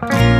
Bye.